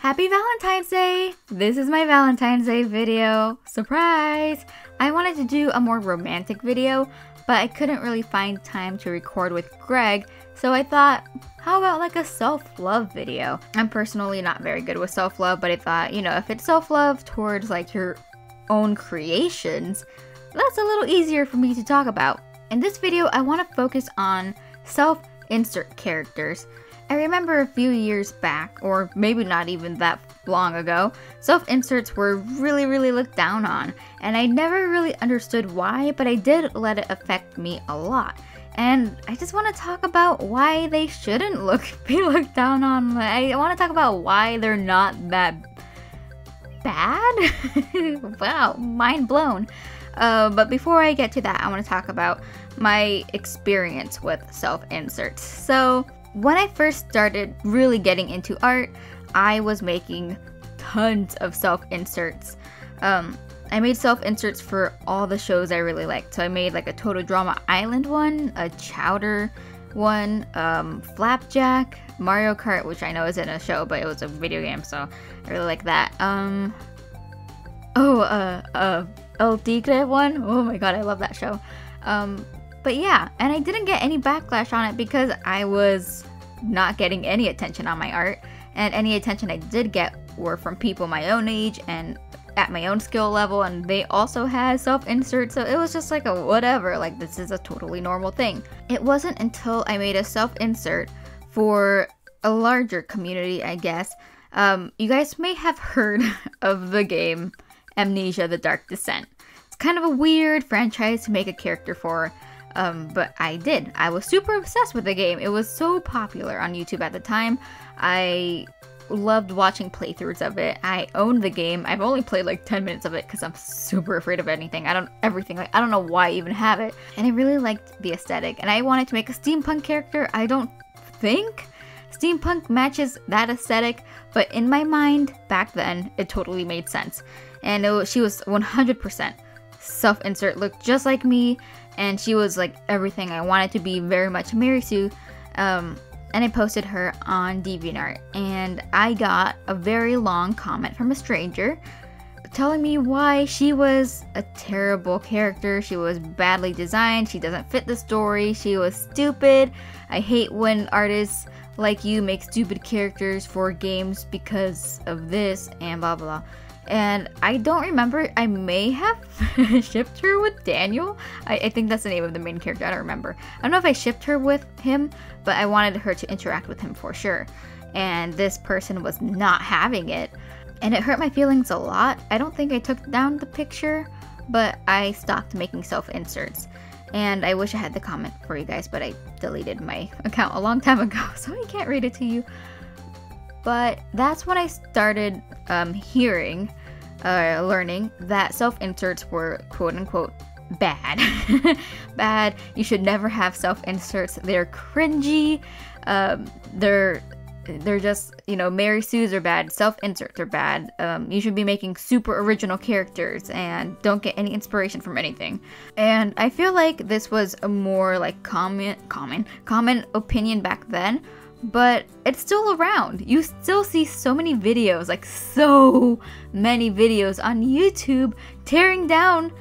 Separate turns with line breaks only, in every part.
Happy Valentine's Day! This is my Valentine's Day video. Surprise! I wanted to do a more romantic video, but I couldn't really find time to record with Greg, so I thought, how about like a self-love video? I'm personally not very good with self-love, but I thought, you know, if it's self-love towards like your own creations, that's a little easier for me to talk about. In this video, I want to focus on self-insert characters. I remember a few years back, or maybe not even that long ago, self inserts were really, really looked down on, and I never really understood why, but I did let it affect me a lot. And I just want to talk about why they shouldn't look be looked down on. I want to talk about why they're not that bad. wow, mind blown. Uh, but before I get to that, I want to talk about my experience with self inserts. So, when I first started really getting into art, I was making tons of self inserts. Um, I made self inserts for all the shows I really liked. So I made like a Total Drama Island one, a Chowder one, um, Flapjack, Mario Kart, which I know isn't a show, but it was a video game, so I really like that. Um, oh, uh, uh, El Tigre one. Oh my god, I love that show. Um, but yeah, and I didn't get any backlash on it because I was not getting any attention on my art, and any attention I did get were from people my own age and at my own skill level, and they also had self insert, so it was just like a whatever, like this is a totally normal thing. It wasn't until I made a self insert for a larger community, I guess. Um, you guys may have heard of the game Amnesia The Dark Descent. It's kind of a weird franchise to make a character for. Um, but I did. I was super obsessed with the game. It was so popular on YouTube at the time. I loved watching playthroughs of it. I owned the game. I've only played like 10 minutes of it because I'm super afraid of anything. I don't everything like I don't know why I even have it. And I really liked the aesthetic. And I wanted to make a steampunk character. I don't think steampunk matches that aesthetic, but in my mind back then it totally made sense. And was, she was 100% self-insert looked just like me and she was like everything I wanted to be very much Mary Sue. Um, and I posted her on DeviantArt, and I got a very long comment from a stranger telling me why she was a terrible character. She was badly designed. She doesn't fit the story. She was stupid. I hate when artists like you make stupid characters for games because of this and blah blah. And I don't remember, I may have shipped her with Daniel. I, I, think that's the name of the main character, I don't remember. I don't know if I shipped her with him, but I wanted her to interact with him for sure. And this person was not having it. And it hurt my feelings a lot. I don't think I took down the picture, but I stopped making self inserts. And I wish I had the comment for you guys, but I deleted my account a long time ago, so I can't read it to you. But that's when I started um, hearing, uh, learning that self inserts were quote unquote bad. bad. You should never have self inserts. They're cringy. Um, they're they're just you know Mary Sue's are bad. Self inserts are bad. Um, you should be making super original characters and don't get any inspiration from anything. And I feel like this was a more like common common common opinion back then but it's still around. You still see so many videos, like so many videos on YouTube tearing down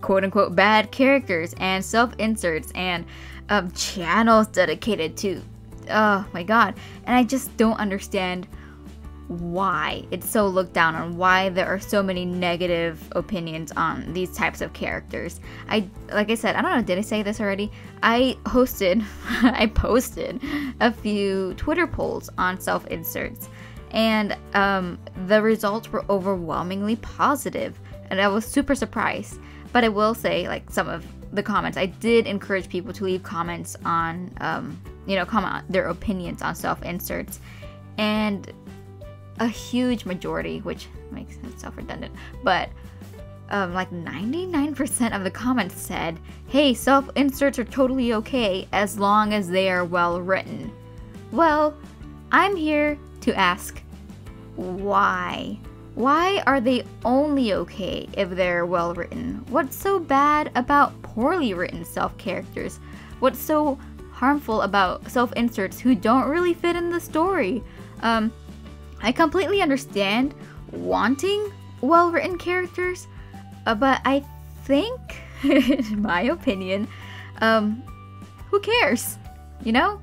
quote unquote bad characters and self inserts and um, channels dedicated to. Oh my god. And I just don't understand why it's so looked down on, why there are so many negative opinions on these types of characters. I, like I said, I don't know, did I say this already? I hosted, I posted a few Twitter polls on self inserts, and um, the results were overwhelmingly positive, and I was super surprised. But I will say, like, some of the comments, I did encourage people to leave comments on, um, you know, comment their opinions on self inserts. And a huge majority, which makes itself redundant, but um, like 99% of the comments said, hey, self inserts are totally okay as long as they are well written. Well, I'm here to ask why? Why are they only okay if they're well written? What's so bad about poorly written self characters? What's so harmful about self inserts who don't really fit in the story? Um, I completely understand wanting well written characters, uh, but I think, in my opinion, um, who cares? You know?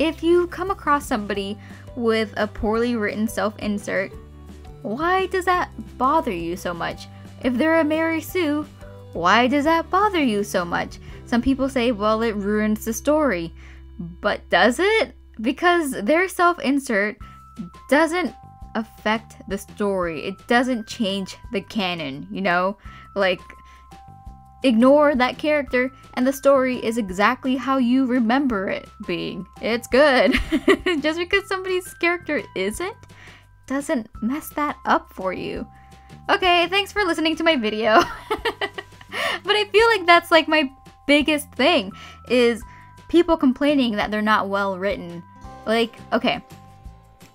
If you come across somebody with a poorly written self insert, why does that bother you so much? If they're a Mary Sue, why does that bother you so much? Some people say, well, it ruins the story. But does it? Because their self insert doesn't affect the story, it doesn't change the canon, you know? Like, ignore that character and the story is exactly how you remember it being. It's good. Just because somebody's character isn't doesn't mess that up for you. Okay, thanks for listening to my video. but I feel like that's like my biggest thing is people complaining that they're not well written. Like, okay,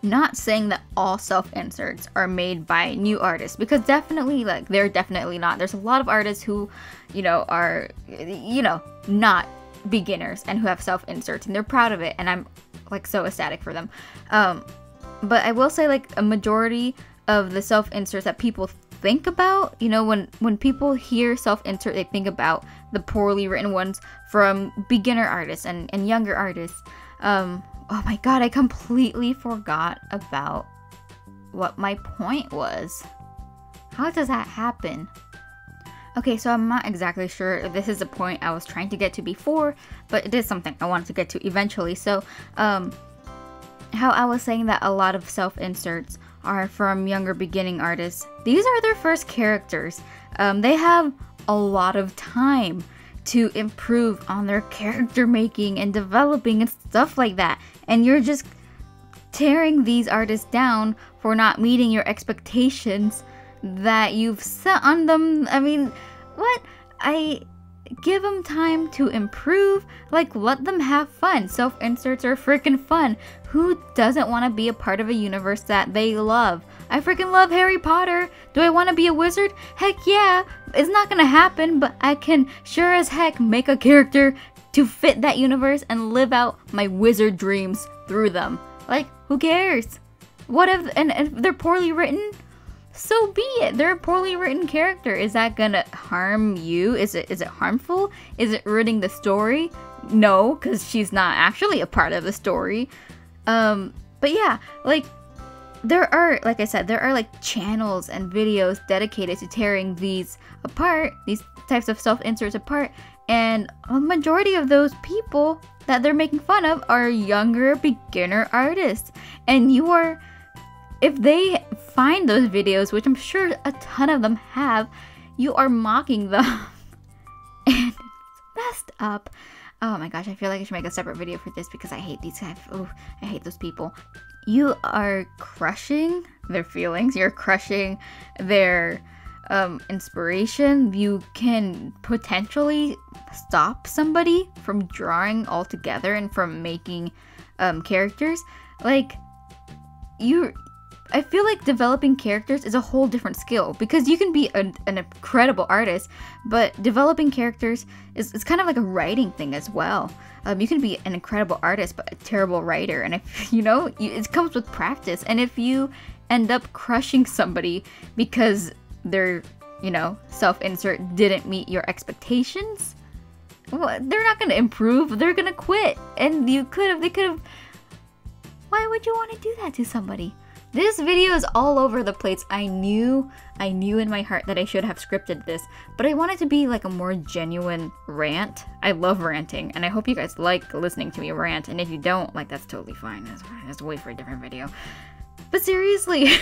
not saying that all self inserts are made by new artists because definitely like they're definitely not. There's a lot of artists who you know are you know not beginners and who have self inserts and they're proud of it and i'm like so ecstatic for them. Um but i will say like a majority of the self inserts that people think about you know when when people hear self insert they think about the poorly written ones from beginner artists and and younger artists. Um oh my god, I completely forgot about what my point was. How does that happen? Okay, so I'm not exactly sure if this is the point I was trying to get to before, but it is something I wanted to get to eventually. So, um, how I was saying that a lot of self inserts are from younger beginning artists. These are their first characters. Um, they have a lot of time to improve on their character making and developing and stuff like that. And you're just tearing these artists down for not meeting your expectations that you've set on them. I mean, what? I give them time to improve. Like, let them have fun. Self inserts are freaking fun. Who doesn't want to be a part of a universe that they love? I freaking love Harry Potter. Do I want to be a wizard? Heck yeah. It's not gonna happen, but I can sure as heck make a character to fit that universe and live out my wizard dreams through them. Like, who cares? What if, and, and if they're poorly written? So be it. They're a poorly written character. Is that gonna harm you? Is it is it harmful? Is it ruining the story? No, because she's not actually a part of the story. Um, but yeah, like there are, like I said, there are like channels and videos dedicated to tearing these apart, these types of self inserts apart, and a majority of those people that they're making fun of are younger beginner artists. And you are, if they find those videos, which I'm sure a ton of them have, you are mocking them. and messed up. Oh my gosh, I feel like I should make a separate video for this because I hate these guys. Oh, I hate those people you are crushing their feelings, you're crushing their um, inspiration. You can potentially stop somebody from drawing altogether and from making um, characters. Like, you I feel like developing characters is a whole different skill because you can be an, an incredible artist, but developing characters is, is kind of like a writing thing as well. Um, you can be an incredible artist, but a terrible writer, and if you know, you, it comes with practice. And if you end up crushing somebody because their, you know, self-insert didn't meet your expectations, well, they're not going to improve. They're going to quit, and you could have. They could have. Why would you want to do that to somebody? This video is all over the place. I knew, I knew in my heart that I should have scripted this, but I wanted to be like a more genuine rant. I love ranting, and I hope you guys like listening to me rant, and if you don't, like, that's totally fine. That's fine. Just wait for a different video. But seriously.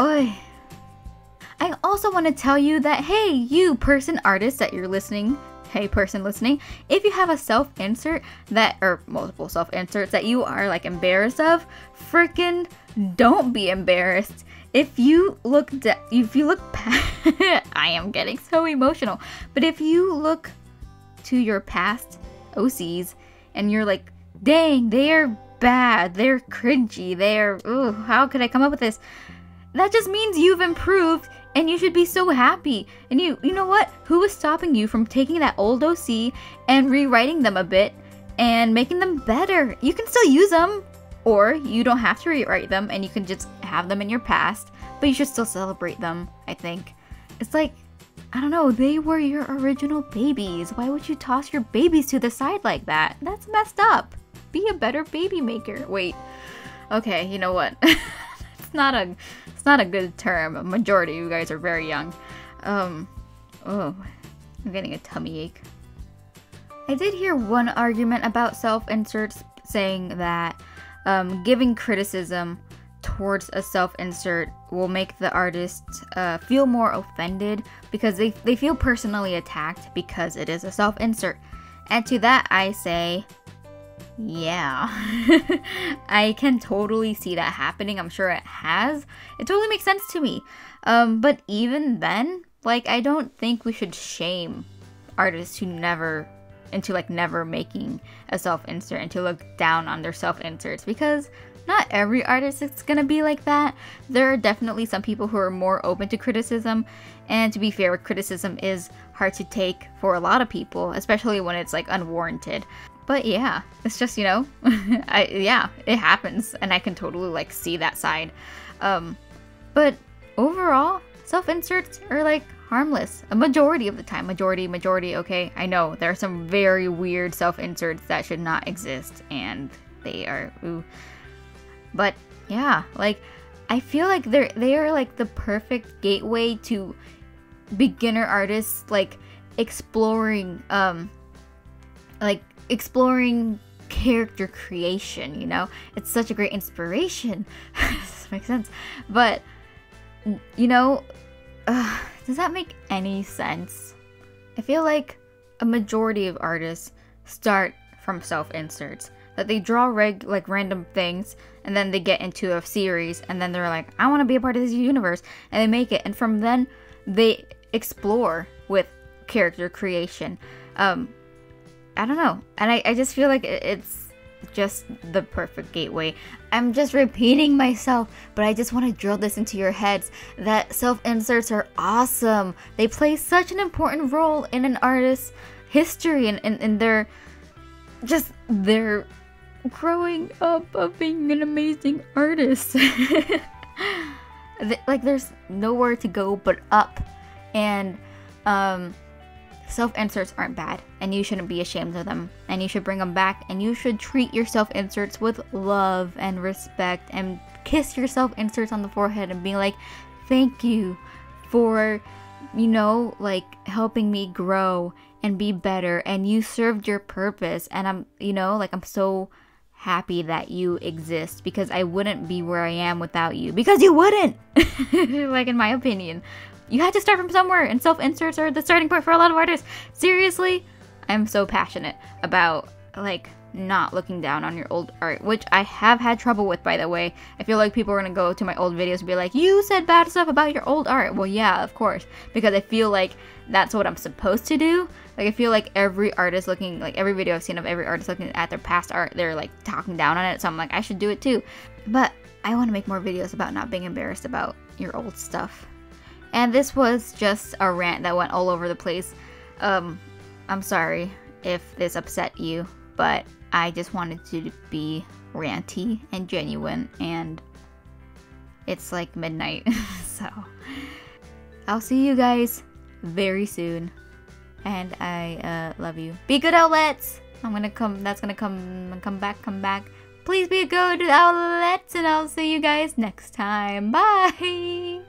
Oi. I also want to tell you that, hey, you person artist that you're listening hey person listening, if you have a self insert that, or multiple self inserts that you are like embarrassed of, freaking don't be embarrassed. If you look, if you look, I am getting so emotional, but if you look to your past OCs and you're like, dang, they're bad, they're cringy, they're, ooh, how could I come up with this? That just means you've improved and you should be so happy. And you you know what? Who is stopping you from taking that old OC and rewriting them a bit and making them better? You can still use them. Or you don't have to rewrite them and you can just have them in your past, but you should still celebrate them, I think. It's like, I don't know, they were your original babies. Why would you toss your babies to the side like that? That's messed up. Be a better baby maker. Wait. Okay, you know what? it's not a it's not a good term. A majority of you guys are very young. Um oh, I'm getting a tummy ache. I did hear one argument about self-inserts saying that um, giving criticism towards a self-insert will make the artist uh, feel more offended because they, they feel personally attacked because it is a self-insert. And to that I say, yeah. I can totally see that happening. I'm sure it has. It totally makes sense to me. Um, but even then, like, I don't think we should shame artists who never into like never making a self insert and to look down on their self inserts because not every artist is gonna be like that. There are definitely some people who are more open to criticism, and to be fair, criticism is hard to take for a lot of people, especially when it's like unwarranted. But yeah, it's just you know, I yeah, it happens, and I can totally like see that side. Um, but overall, self inserts are like harmless a majority of the time majority majority okay i know there are some very weird self inserts that should not exist and they are ooh. but yeah like i feel like they're they are like the perfect gateway to beginner artists like exploring um like exploring character creation you know it's such a great inspiration this makes sense but you know uh, does that make any sense? I feel like a majority of artists start from self-inserts. That they draw reg like random things and then they get into a series and then they're like, I want to be a part of this universe and they make it and from then they explore with character creation. Um, I don't know. And I, I just feel like it's just the perfect gateway. I'm just repeating myself, but I just want to drill this into your heads that self inserts are awesome. They play such an important role in an artist's history and, and, and their just their growing up of being an amazing artist. like there's nowhere to go but up and um Self inserts aren't bad, and you shouldn't be ashamed of them. And you should bring them back, and you should treat your self inserts with love and respect, and kiss your self inserts on the forehead and be like, thank you for, you know, like helping me grow and be better. And you served your purpose. And I'm, you know, like I'm so happy that you exist because I wouldn't be where I am without you. Because you wouldn't! like, in my opinion you had to start from somewhere, and self inserts are the starting point for a lot of artists. Seriously, I'm so passionate about like not looking down on your old art, which I have had trouble with, by the way. I feel like people are gonna go to my old videos and be like, You said bad stuff about your old art. Well, yeah, of course, because I feel like that's what I'm supposed to do. Like, I feel like every artist looking, like, every video I've seen of every artist looking at their past art, they're like talking down on it, so I'm like, I should do it too. But I wanna make more videos about not being embarrassed about your old stuff. And this was just a rant that went all over the place. Um, I'm sorry if this upset you, but I just wanted to be ranty and genuine, and it's like midnight, so I'll see you guys very soon. And I uh, love you. Be good outlets. I'm gonna come. That's gonna come. Come back. Come back. Please be good outlets, and I'll see you guys next time. Bye.